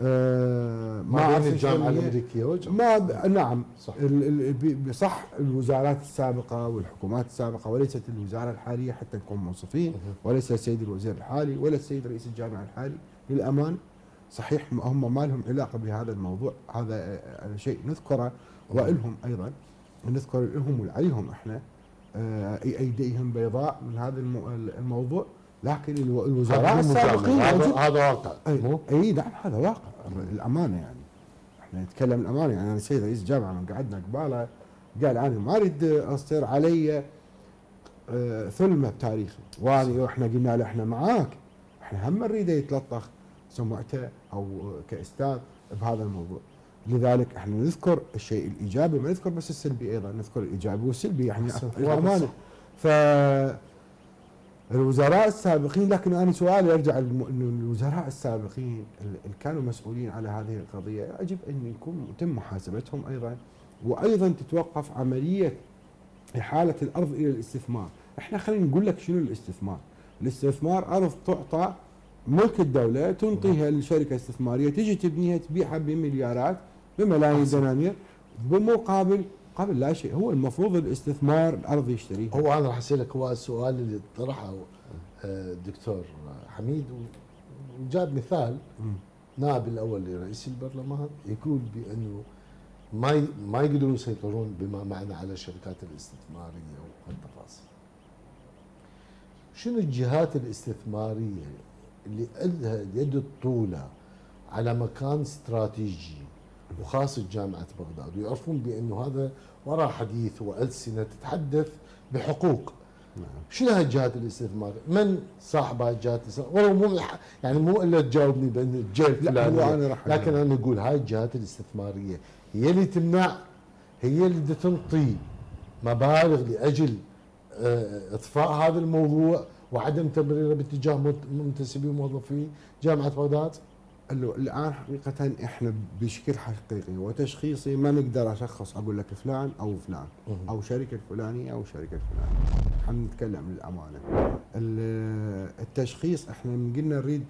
آه، ما بين الجامعة. الأمريكية والجامعة ما ب... نعم صح. ال... ال... ب- صح الوزارات السابقة والحكومات السابقة وليست الوزارة الحالية حتى نكون منصفين وليس السيد الوزير الحالي ولا السيد رئيس الجامعة الحالي للأمان صحيح هم ما لهم علاقة بهذا الموضوع. هذا شيء نذكره وإلهم أيضا. نذكر لهم ولعليهم إحنا آه، أي أيديهم بيضاء من هذا المو... الموضوع. لكن الو- الوزراء. السابقين هذا واقع أي أي نعم هذا واقع. الأمانة يعني. إحنا نتكلم الأمانة يعني. أنا السيد رئيس الجامعة من قعدنا قباله قال أنا ما أريد أصير علي آه، ثلمة بتاريخي. وانا وإحنا قلنا له إحنا معاك. إحنا هم نريده يتلطخ. سمعته أو كأستاذ بهذا الموضوع. لذلك إحنا نذكر الشيء الإيجابي ما نذكر بس السلبي أيضا نذكر الإيجابي والسلبي يعني. الامانه ف الوزراء السابقين لكن أنا سؤالي إنه الوزراء السابقين اللي كانوا مسؤولين على هذه القضية. يجب أن يكون يتم محاسبتهم أيضا. وأيضا تتوقف عملية إحالة الأرض إلى الاستثمار، إحنا خلينا نقول لك شنو الاستثمار؟ الاستثمار أرض تعطى ملك الدولة تنطيها لشركة استثمارية تجي تبنيها تبيعها بمليارات بملايين دنانير بمقابل قبل لا شيء هو المفروض الاستثمار الأرض يشتريها هو أنا راح أسألك هو السؤال اللي طرحه آه، الدكتور حميد وجاب مثال. نائب الأول لرئيس البرلمان يقول بأنه ما ما يقدرون يسيطرون بما معنى على الشركات الاستثمارية والتفاصيل. شنو الجهات الاستثمارية اللي لها اليد الطولة على مكان استراتيجي وخاصة جامعة بغداد ويعرفون بأنه هذا وراء حديث وألسنة تتحدث بحقوق نعم. شنو هاي الجهات الاستثمار؟ من صاحب هاي الجهات الاستثمار؟ ولو مو يعني مو إلا تجاوبني بأن الجهه الفلانيه لكن. أنا أقول هاي الجهات الاستثمارية هي اللي تمنع هي اللي تنطي مبالغ لأجل آه، إطفاء هذا الموضوع وعدم تبريره باتجاه منتسبي وموظفي جامعه بغداد. ال- الآن حقيقه إحنا بشكل حقيقي وتشخيصي ما نقدر أشخص أقول لك فلان أو فلان. أو شركة الفلانيه أو شركة فلان إحنا نتكلم للأمانة. ال- التشخيص إحنا من قلنا نريد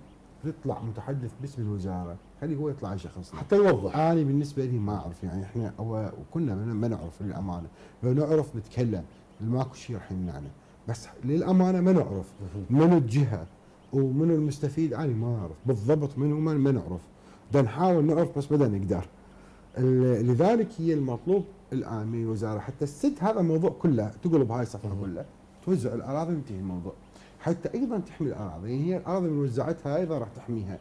يطلع متحدث باسم الوزارة. خليه هو يطلع يشخصنا. حتى يوضح. أنا بالنسبة لي ما أعرف يعني إحنا وكنا ما ما نعرف للأمانة. لو نعرف نتكلم ماكو شيء راح يمنعنا. بس للأمانة ما نعرف منو الجهة ومنو المستفيد. أنا ما أعرف بالضبط منو ما ما نعرف. بدنا نحاول نعرف بس بدنا نقدر. لذلك هي المطلوب الآن من الوزارة حتى السد هذا الموضوع كله تقلب هاي الصفحة كلها توزع الأراضي وينتهي الموضوع. حتى أيضا تحمي الأراضي يعني هي الأراضي اللي وزعتها أيضا راح تحميها.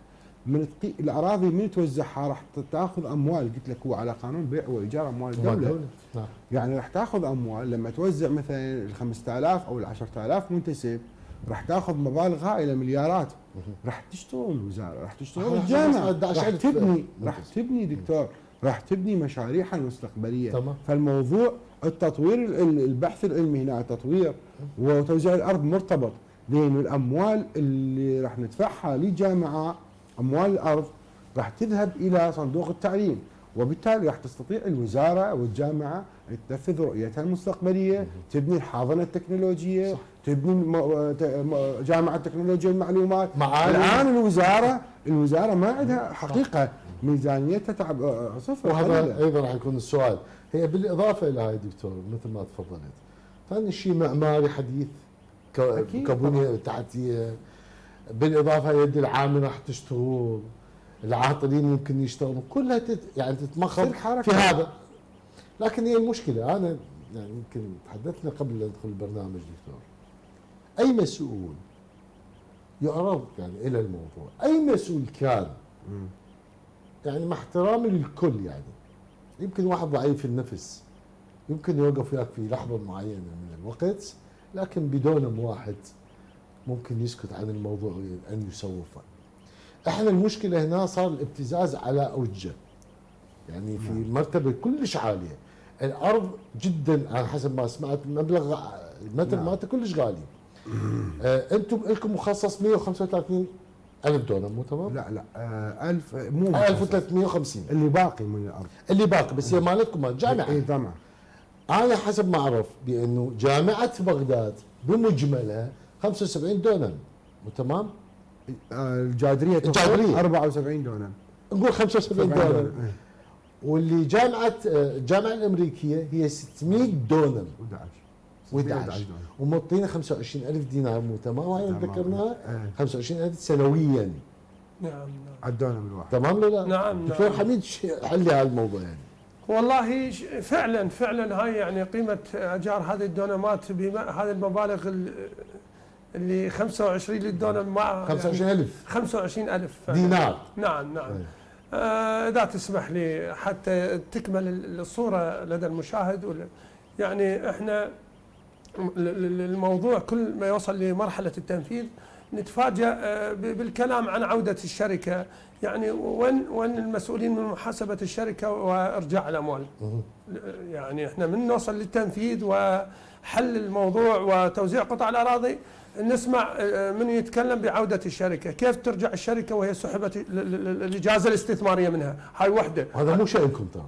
من تقي... الأراضي من توزعها راح تأخذ أموال. قلت لك هو على قانون بيع وإيجار أموال الدولة. نعم. يعني راح تأخذ أموال. لما توزع مثلا ال 5000 أو ال 10000 منتسب راح تأخذ مبالغ هائلة مليارات. راح تشتغل الوزارة راح تشتغل راح الجامعة راح 11,000 تبني راح. تبني دكتور راح تبني مشاريعها المستقبلية. تمام. فالموضوع التطوير ال- ال- البحث العلمي هنا التطوير وتوزيع الأرض مرتبط لأن الأموال اللي راح ندفعها للجامعه أموال الأرض راح تذهب إلى صندوق التعليم وبالتالي راح تستطيع الوزارة والجامعة أن تنفذ رؤيتها المستقبلية تبني الحاضنة التكنولوجية صح. تبني جامعة تكنولوجيا المعلومات. معالم. الآن الوزاره الوزارة ما عندها حقيقة ميزانيتها تعب آه، صفر. وهذا. أيضا راح يكون السؤال. هي بالإضافة إلى هاي دكتور مثل ما تفضلت ثاني شيء معماري حديث كبنية تحتيه بالإضافة يد العامل راح تشتغل. العاطلين يمكن يشتغلوا كلها تت يعني تتمخض. في هذا. لكن هي المشكلة. أنا يعني يمكن تحدثنا قبل لا ندخل البرنامج دكتور. أي مسؤول يعرض يعني إلى الموضوع؟ أي مسؤول كان. يعني مع احترامي للكل يعني. يمكن واحد ضعيف النفس. يمكن يوقف وياك في لحظة معينة من الوقت لكن بدون واحد ممكن يسكت عن الموضوع أن يسوفه إحنا المشكلة هنا صار الابتزاز على أوجه. يعني في مرتبة كلش عالية. الأرض جدا على حسب ما سمعت المبلغ المتر نعم. مالته كلش غالي. آه أنتم لكم مخصص 135 ألف دولار مو تمام؟ لا لا. آه 1000 مو 1350 اللي باقي من الأرض. اللي باقي بس هي مالتكم مال اي جامعة. طبعا أنا حسب ما أعرف بأنه جامعة بغداد بمجملها 75 دونم مو تمام؟ الجادريه تقول الجادرية. 74 دونم نقول 75 70 دونم إيه. واللي جامعة آه، الجامعة الأمريكية هي 600 دونم 11 و11 ومعطينا 25000 دينار مو تمام هاي تمام. ذكرناها إيه. 25000 سنويا نعم نعم على الدونم الواحد تمام ولا لا؟ نعم، دكتور نعم. حميد ش- حلي هذا الموضوع يعني والله ش- فعلا فعلا هاي يعني قيمة أجار هذه الدونمات بما هذه المبالغ ال- اللي 25 للدونم ما يعني 25000 25000 دينار. نعم نعم. أي. آه، اذا تسمح لي حتى تكمل ال- الصورة لدى المشاهد يعني إحنا ال- ال- الموضوع كل ما يوصل لمرحلة التنفيذ نتفاجأ آه، بالكلام عن عودة الشركة. يعني وين وين المسؤولين من محاسبة الشركة وإرجاع الأموال. يعني إحنا من نوصل للتنفيذ وحل الموضوع وتوزيع قطع الأراضي. نسمع آه، من يتكلم بعودة الشركة. كيف ترجع الشركة وهي سحبت ال- ال- ال- الإجازة الاستثمارية منها؟ هاي وحدة. هذا مو شأنكم ترى.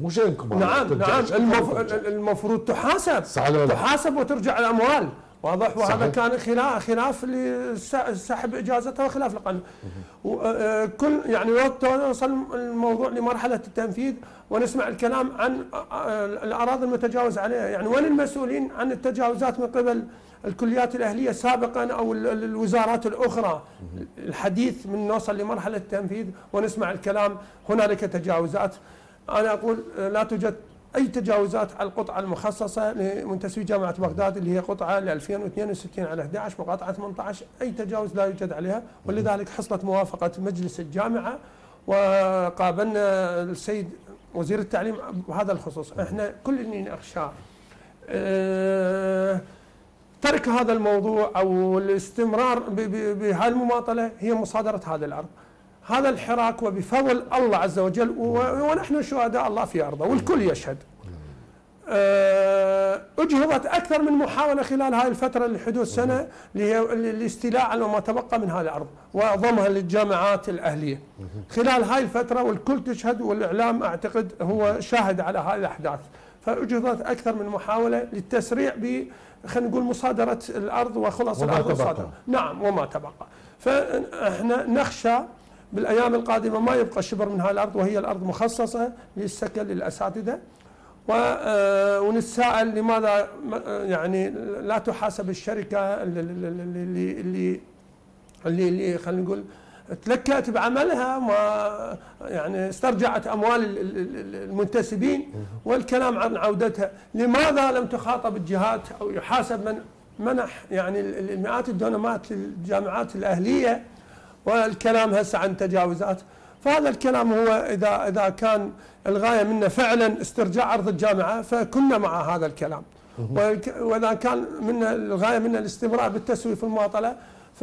مو شأنكم. نعم نعم. المف... المفروض تحاسب. لا؟ تحاسب وترجع الأموال. واضح؟ وهذا صحيح. كان خلاف خلاف لسحب إجازتها وخلاف القانون وكل يعني وقت وصل الموضوع لمرحلة التنفيذ ونسمع الكلام عن آه، الأراضي المتجاوز عليها. يعني وين المسؤولين عن التجاوزات من قبل الكليات الأهلية سابقا أو ال- ال- الوزارات الأخرى. الحديث من نوصل لمرحلة التنفيذ ونسمع الكلام. هنالك تجاوزات. أنا أقول آه، لا توجد أي تجاوزات على القطعة المخصصة لمنتسبي جامعة بغداد اللي هي قطعة ل 2062 على 11 مقاطعة 18 أي تجاوز لا يوجد عليها. ولذلك حصلت موافقة مجلس الجامعة وقابلنا السيد وزير التعليم بهذا الخصوص. إحنا كل اللي نخشاه ترك هذا الموضوع أو الاستمرار بهذه المماطله هي مصادرة هذا الأرض. هذا الحراك وبفضل الله عز وجل ونحن شهداء الله في أرضه والكل يشهد. آه، أجهضت أكثر من محاولة خلال هذه الفترة لحدود سنة الاستيلاء على ما تبقى من هذه الأرض وضمها للجامعات الأهلية. خلال هاي الفترة والكل تشهد والإعلام أعتقد هو شاهد على هذه الأحداث. فأجهضت أكثر من محاولة للتسريع ب خلينا نقول مصادرة الأرض وما الأرض. والصادرة. نعم وما تبقى فإحنا نخشى بالأيام القادمة ما يبقى شبر من هذه الأرض وهي الأرض مخصصة للسكن للأساتذة و- آه، ونتساءل لماذا يعني لا تحاسب الشركة اللي, اللي اللي, اللي خلينا نقول تلكأت بعملها ما يعني استرجعت أموال ال- ال- ال- المنتسبين والكلام عن عودتها، لماذا لم تخاطب الجهات أو يحاسب من منح يعني ال- ال- المئات الدونمات للجامعات الأهلية والكلام هسه عن تجاوزات، فهذا الكلام هو إذا إذا كان الغاية منه فعلا استرجاع أرض الجامعة فكنا مع هذا الكلام. وإذا كان من الغاية منه الاستمرار بالتسويف في المماطله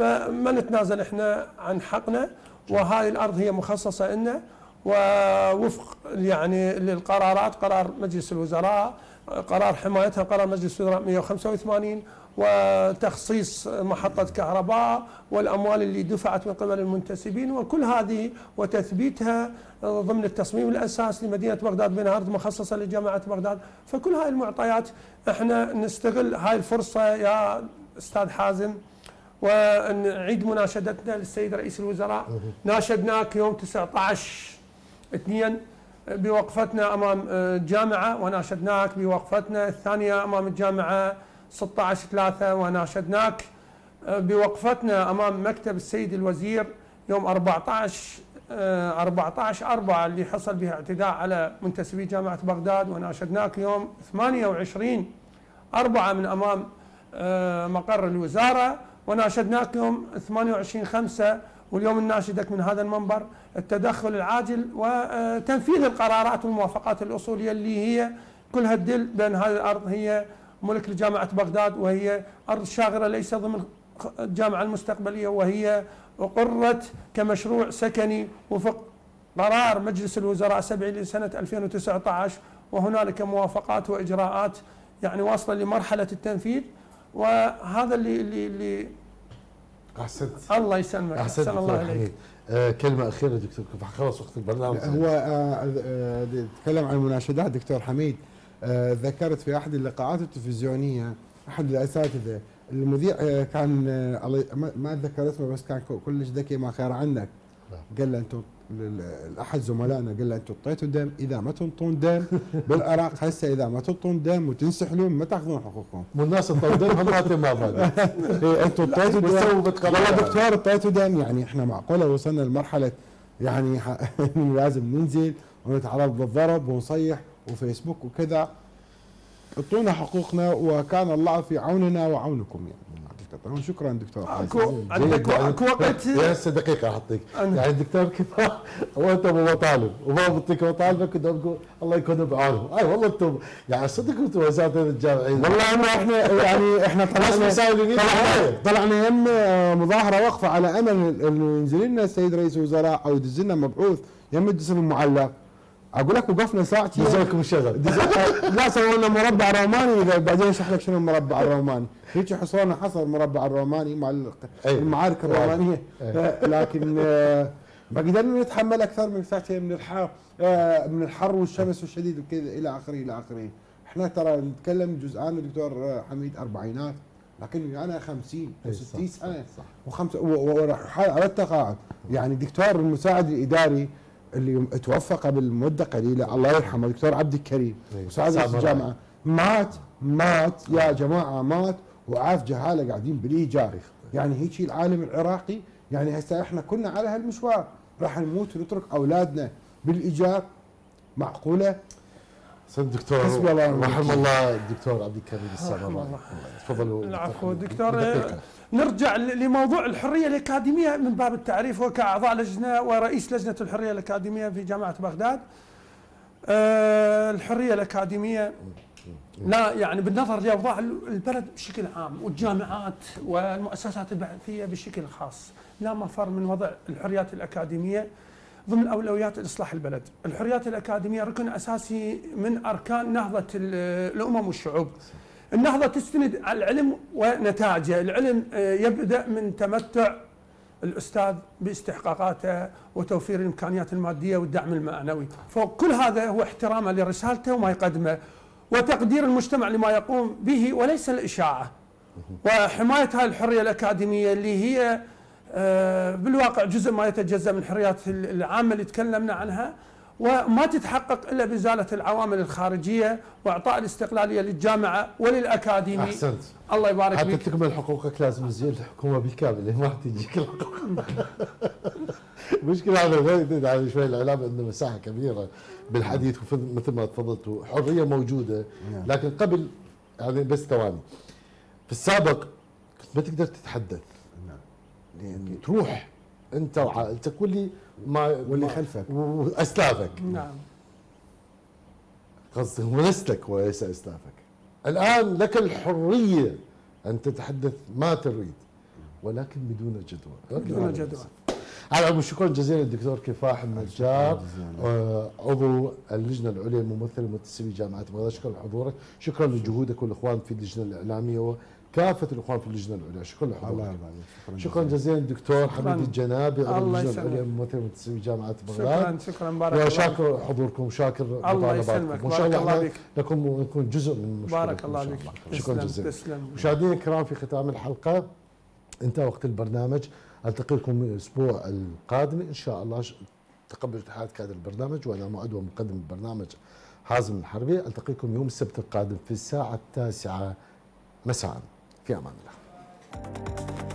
فما نتنازل إحنا عن حقنا وهذه الأرض هي مخصصة لنا ووفق يعني للقرارات قرار مجلس الوزراء قرار حمايتها قرار مجلس الوزراء 185 وتخصيص محطة كهرباء والأموال اللي دفعت من قبل المنتسبين وكل هذه وتثبيتها ضمن التصميم الأساس لمدينة بغداد بين أرض مخصصة لجامعة بغداد. فكل هاي المعطيات إحنا نستغل هاي الفرصة يا أستاذ حازم ونعيد مناشدتنا للسيد رئيس الوزراء. ناشدناك يوم 19 اثنين بوقفتنا أمام الجامعة وناشدناك بوقفتنا الثانية أمام الجامعة 16 3 وناشدناك بوقفتنا أمام مكتب السيد الوزير يوم 14 آه، 14 4 اللي حصل بها اعتداء على منتسبي جامعة بغداد. وناشدناك يوم 28 4 من أمام آه، مقر الوزارة. وناشدناك يوم 28 5 واليوم نناشدك من هذا المنبر التدخل العاجل وتنفيذ القرارات والموافقات الأصولية اللي هي كلها تدل بأن هذه الأرض هي ملك لجامعة بغداد وهي أرض شاغرة ليس ضمن الجامعة المستقبلية وهي اقرت كمشروع سكني وفق قرار مجلس الوزراء 70 لسنة 2019 وهنالك موافقات وإجراءات يعني واصلة لمرحلة التنفيذ. وهذا اللي اللي, اللي احسنت الله يسلمك. احسنت احسن الله عليك. آه كلمة أخيرة دكتور خلص وقت البرنامج؟ هو آه، آه، تكلم عن المناشدات دكتور حميد. آه، ذكرت في أحد اللقاءات التلفزيونية أحد الأساتذة المذيع كان الله- ما- ما أتذكر اسمه بس كان كلش ذكي ما خير عنك. قال له أنتم احد زملائنا قال له أنتم اعطيتوا دم إذا ما تنطون دم. بالعراق هسه إذا ما تنطون دم وتنسحلون ما تأخذون حقوقكم. والناس تطودهم مرات ما بعد إيه، أنتم اعطيتوا دم. والله دكتور اعطيتوا دم. يعني إحنا معقولة وصلنا لمرحلة يعني لازم ننزل ونتعرض للضرب ونصيح وفيسبوك وكذا. اعطونا حقوقنا وكان الله في عوننا وعونكم يعني. حقيقه شكرا دكتور اكو. عندك اكو وقت. يا هسه دقيقة أعطيك. يعني الدكتور كفاح هو انت أبو مطالب وما بطيك مطالبك كنت أقول الله يكون بعونهم. أي والله أنتم يعني صدق أنتم وزارة الجامعين. والله إحنا إحنا يعني إحنا طلعنا طلعنا, طلعنا. يم مظاهرة وقفه على أمل انه ينزل لنا السيد رئيس الوزراء أو يدز لنا مبعوث. يم الجسر المعلق أقول لك وقفنا ساعتين نزلكم الشغل لا سووا لنا مربع روماني إذا بعدين اشرح لك شنو المربع الروماني هيك حصرنا حصر المربع الروماني مع ال- أي. المعارك الرومانية. آه، لكن آه، ما قدرنا نتحمل أكثر من ساعتين من الحر آه، من الحر والشمس والشديد وكذا إلى آخره إلى آخره. إحنا ترى نتكلم جزءان دكتور آه، حميد أربعينات. لكن أنا 50 أي، و60 صح، سنة. صح. وخمسة على التقاعد. يعني الدكتور المساعد الإداري اللي توفى قبل مده قليلة. الله يرحمه الدكتور عبد الكريم. صعب رئيس الجامعة. مات مات يا جماعة مات. وعاف جهالة قاعدين بالايجار يعني هيك العالم العراقي يعني هسه إحنا كنا على هالمشوار. راح نموت ونترك أولادنا بالإيجار. معقولة؟ سيد دكتور حسبي الله ونعم رحم. الله الدكتور عبد الكريم السلام الله. تفضلوا. العفو دكتور. نرجع لموضوع الحرية الأكاديمية من باب التعريف وكاعضاء لجنة ورئيس لجنة الحرية الأكاديمية في جامعة بغداد. آه، الحرية الأكاديمية لا يعني بالنظر لأوضاع البلد بشكل عام والجامعات والمؤسسات البحثية بشكل خاص لا مفر من وضع الحريات الأكاديمية ضمن أولويات إصلاح البلد. الحريات الأكاديمية ركن أساسي من أركان نهضة ال- الأمم والشعوب. النهضة تستند على العلم ونتائجه، العلم آه، يبدأ من تمتع الأستاذ باستحقاقاته وتوفير الإمكانيات المادية والدعم المعنوي، فكل هذا هو احترامه لرسالته وما يقدمه وتقدير المجتمع لما يقوم به وليس الإشاعة. وحماية هذه الحرية الأكاديمية اللي هي آه، بالواقع جزء ما يتجزأ من الحريات العامة اللي تكلمنا عنها وما تتحقق إلا بإزالة العوامل الخارجية وإعطاء الاستقلالية للجامعة وللأكاديمي. أحسنت. الله يبارك حتى فيك. تكمل حقوقك لازم تزيل الحكومة بالكامل ما تجيك الحقوق. مشكلة هذا على شوي الإعلام عنده مساحة كبيرة بالحديث مثل ما تفضلتوا حرية موجودة. نعم. لكن قبل يعني بس ثواني. في السابق كنت ما تقدر تتحدث. نعم. يعني تروح انت وعائلتك واللي ما واللي ما- خلفك. وأسلافك. نعم. قصدي هو نسلك وليس أسلافك. الآن لك الحرية أن تتحدث ما تريد ولكن بدون جدوى. بدون جدوى. على العموم شكرا جزيلا الدكتور كفاح النجار. آه، عضو اللجنة العليا الممثل المنتسب جامعة بغداد شكرا لحضورك شكرا لجهودك والإخوان في اللجنة الإعلامية وكافه الإخوان في اللجنة العليا شكرا الله لحضورك يرضى عليك شكرا جزيلا الدكتور حميد الجنابي عضو الله اللجنة. العليا الممثل المنتسب جامعة بغداد. شكرا شكرا. بارك الله فيك. وشاكر حضوركم وشاكر الله يسلمك. مطالباتكم. وإن شاء الله الله. نكون نكون جزء من بارك الله بك شكرا جزيلا. مشاهدينا الكرام في ختام الحلقة انتهى وقت البرنامج. ألتقي لكم الأسبوع القادم إن شاء الله. تقبل تحيات كادر البرنامج وأنا معد ومقدم البرنامج حازم الحربي. التقيكم يوم السبت القادم في الساعة التاسعة مساء. क्या मामला